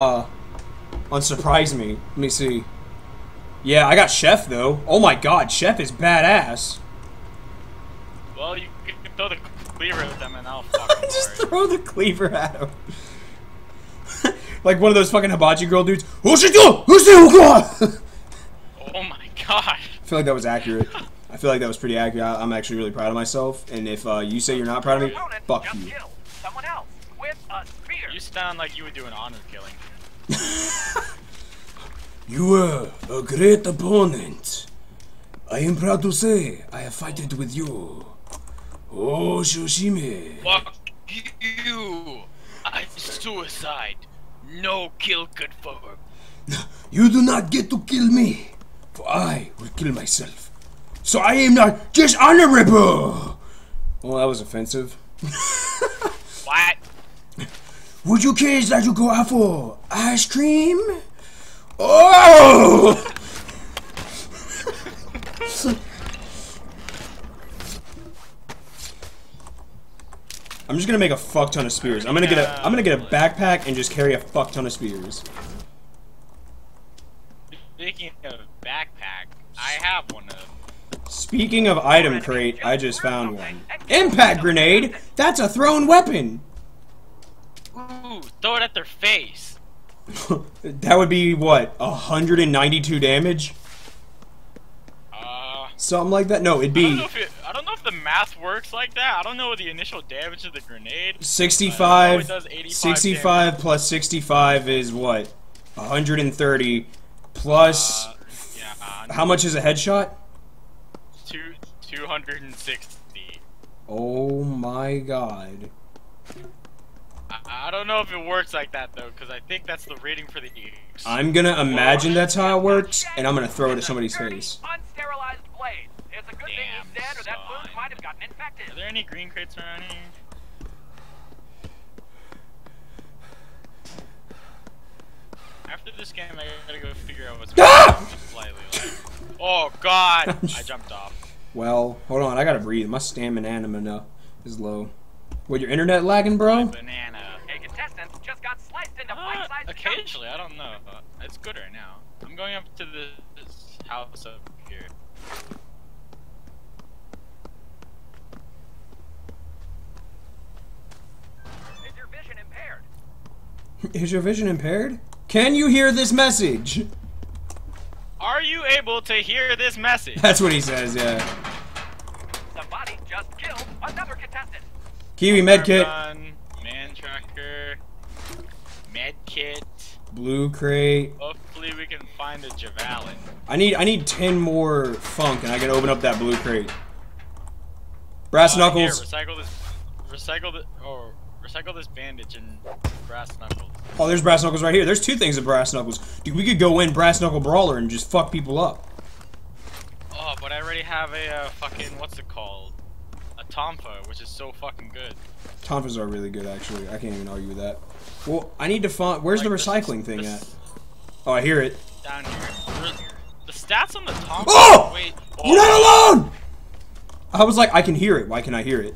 uh, on surprise me. Let me see. Yeah, I got Chef though. Oh my god, Chef is badass. Well, you can throw the cleaver at them and I'll fucking Just throw the cleaver at him. like one of those fucking hibachi girl dudes. Who's it do? Who's it? Oh! Oh my god. I feel like that was accurate. I feel like that was pretty accurate. I'm actually really proud of myself. And if uh, you say you're not proud of me, fuck you. You sound like you would do an honor killing. You were a great opponent. I am proud to say I have fighted with you. Oh, Shoshime. Fuck you! I suicide. No kill confirmed. You do not get to kill me, for I will kill myself. So I am not dishonorable. Well, oh, that was offensive. Would you kids like to go out for ice cream? Oh! I'm just gonna make a fuck ton of spears. I'm gonna get a I'm gonna get a backpack and just carry a fuck ton of spears. Speaking of backpack, I have one of. Speaking of item crate, I just found one. Impact grenade? That's a thrown weapon! Throw it at their face. that would be what, 192 damage? Uh, Something like that? No, it'd I don't be know if it, I don't know if the math works like that. I don't know the initial damage of the grenade. 65 does 85 65 plus 65 is what? 130 plus Uh, yeah, how much is a headshot? two two hundred and sixty. Oh my god. I, I don't know if it works like that though, because I think that's the rating for the Eagles. I'm gonna imagine that's how it works, and I'm gonna throw it at somebody's face. Unsterilized blade. It's a good thing Damn, he's dead, or that wound might have gotten infected. Are there any green crates around here? After this game, I gotta go figure out what's Ah! slightly like. Oh god! I jumped off. Well, hold on, I gotta breathe. My stamina is low. What, your internet lagging, bro? Banana. A contestant just got sliced into Uh, bite-sized occasionally, I don't know. Uh, It's good right now. I'm going up to this house up here. Is your vision impaired? Is your vision impaired? Can you hear this message? Are you able to hear this message? That's what he says, yeah. Somebody just killed another contestant. Kiwi medkit, Run, man tracker, med kit. blue crate. Hopefully we can find a Javelin. I need I need ten more funk, and I can open up that blue crate. Brass Uh, here, knuckles. recycle this. Recycle the. Oh, recycle this bandage and brass knuckles. Oh, there's brass knuckles right here. There's two things of brass knuckles. Dude, we could go in brass knuckle brawler and just fuck people up. Oh, but I already have a uh, fucking what's it called? A Tonfa, which is so fucking good. Tonfas are really good, actually. I can't even argue with that. Well, I need to find. Where's the Like, this- recycling thing at? Oh, I hear it. Down here. The, the stats on the Tonfa. Oh! Wait. You're not alone. I was like, I can hear it. Why can I hear it?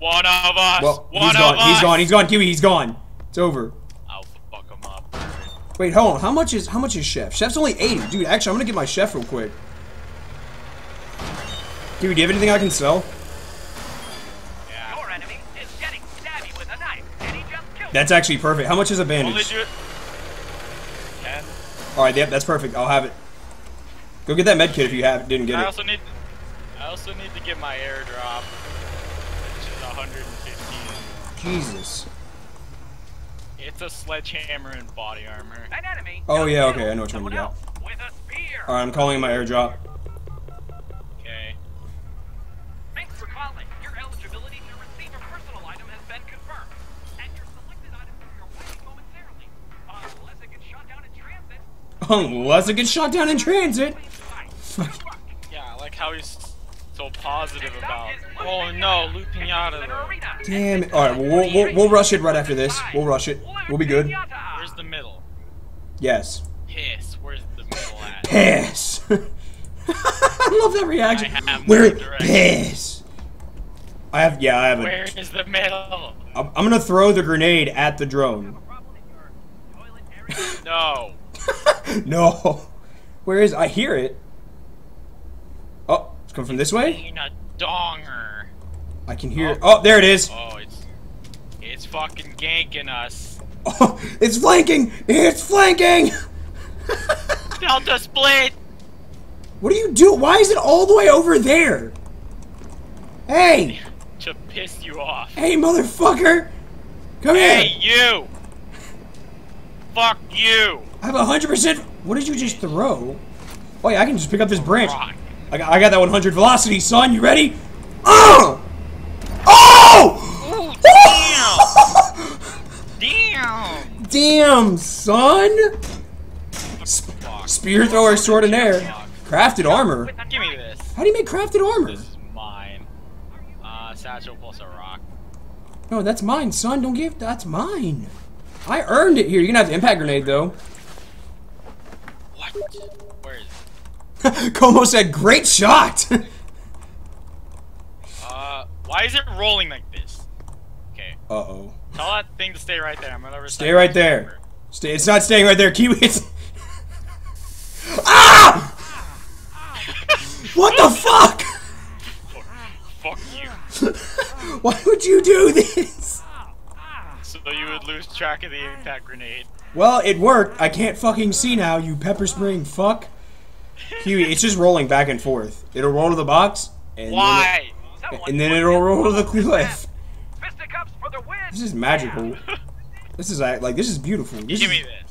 One of us. Well, one he's of gone. us. He's gone. He's gone. Kiwi, he's gone. It's over. I'll fuck him up. Wait, hold on. How much is how much is chef? Chef's only 80. Dude, actually, I'm gonna get my chef real quick. Kiwi, do you have anything I can sell? Your enemy is getting stabby with a knife, and he just killed That's actually perfect. How much is a bandage? Ten. All right, yep, that's perfect. I'll have it. Go get that med kit if you have didn't get I it. also need. I also need to get my airdrop, which is 115. Jesus. It's a sledgehammer and body armor. An enemy. Oh, yeah, okay, I know which one you someone got. else With a spear. All right, I'm calling it my airdrop. Okay. Thanks for calling. Your eligibility to receive a personal item has been confirmed. And your selected item for your waiting momentarily. Uh, unless it gets shot down in transit. Unless it gets shot down in transit. Please bye. Good luck. Yeah, I like how he's so positive about. Oh no, Lou Pinata though. Damn it. All right, well, we'll, we'll, we'll rush it right after this. We'll rush it. We'll be good. Where's the middle? Yes. Piss. Where's the middle at? Piss. I love that reaction. I have Where? no direction. Piss. I have. Yeah, I have a. Where is the middle? I'm I'm gonna throw the grenade at the drone. No. no. Where is? I hear it. Oh, it's coming from this way. Ain't a donger. I can hear it. Oh. oh, there it is. Oh, it's it's fucking ganking us. Oh, it's flanking. It's flanking. Delta split. What do you do? Why is it all the way over there? Hey, To piss you off. hey, motherfucker! Come Hey, here. Hey, you. Fuck you. I have a hundred percent. What did you just throw? Oh yeah, I can just pick up this branch. Rock. I got, I got that 100 velocity, son. You ready? Oh! Oh! Ooh, damn. Damn. Damn, son! Fuck. Spear thrower sword extraordinaire. Fuck. Crafted armor. Give me this. How do you make crafted armor? Satchel plus a rock. No, that's mine, son. Don't give. That's mine. I earned it here. You're gonna have to impact grenade though. What? Where is it? Como said, "Great shot." Uh, why is it rolling like this? Okay. uh oh. Tell that thing to stay right there. I'm gonna Stay right there. Stay. It's not staying right there. Kiwi. It's. ah! What the fuck? Fuck you. Why would you do this? So you would lose track of the impact grenade. Well, it worked. I can't fucking see now, you pepper spraying fuck. Kiwi, it's just rolling back and forth. It'll roll to the box, and Why? Then it, and then it'll roll to the cliff. Fisticuffs for the win! This is magical. This is act- like this is beautiful. This Give is, me this.